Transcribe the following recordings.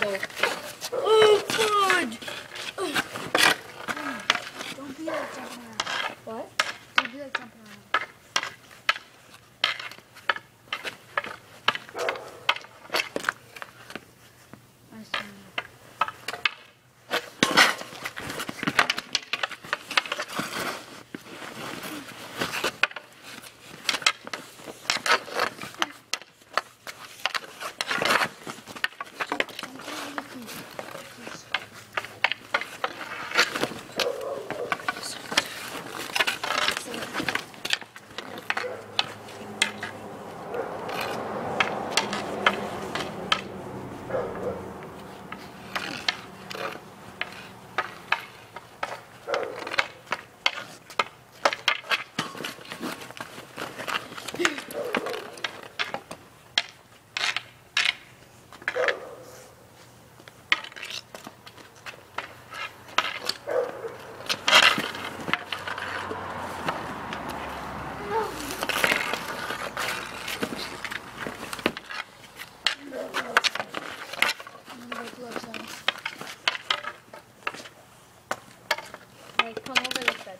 go. Oh, fudge! Don't be like jumping around. What? Don't be like jumping around. I see. I'm gonna go gloves on. Like, come over this side.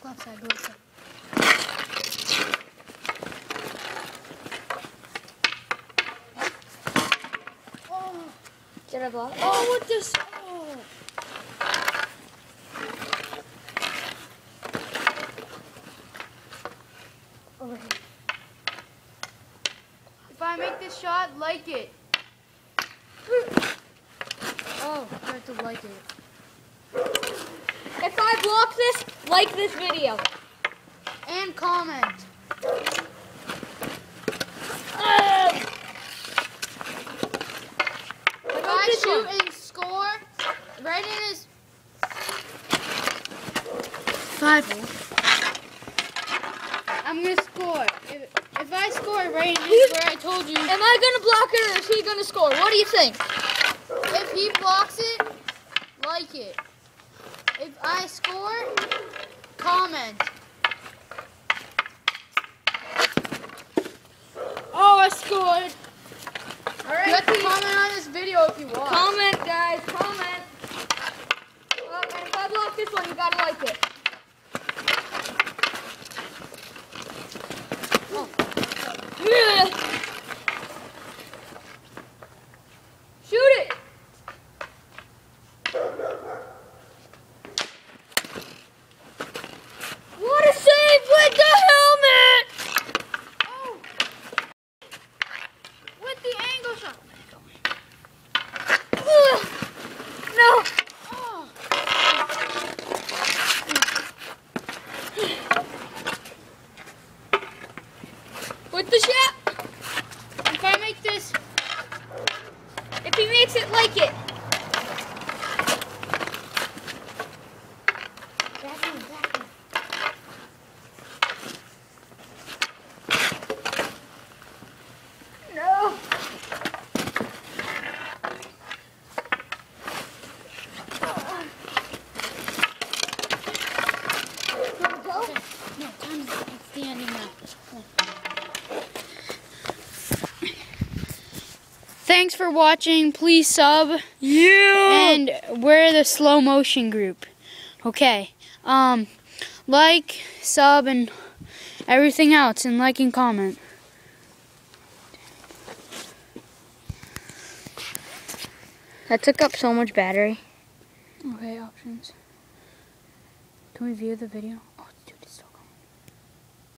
Go outside, go outside. Oh, Did I block? Oh, what this? Oh. Over here. if I make this shot, like it. Oh, I have to like it. If I block this, like this video. And comment. Oh. If Like I this shoot one. and score, Brandon is five. I'm gonna score. If, if I score, is where I told you. Am I gonna block it or is he gonna score? What do you think? If he blocks it, like it. If I score, comment. Oh, I scored. All You right. have to comment on this video if you want. Comment, guys. Comment. Uh, and if I block this one, you gotta like it. Oh. Yeah. Shoot it. What a save with the helmet! Oh. With the angle shot. Ugh. No. Oh. With the shot. If I make this, If he makes it, like it. Thanks for watching. Please sub. Yeah. And we're the slow motion group. Okay. Um like, sub and everything else and like and comment. That took up so much battery. Okay, options. Can we view the video?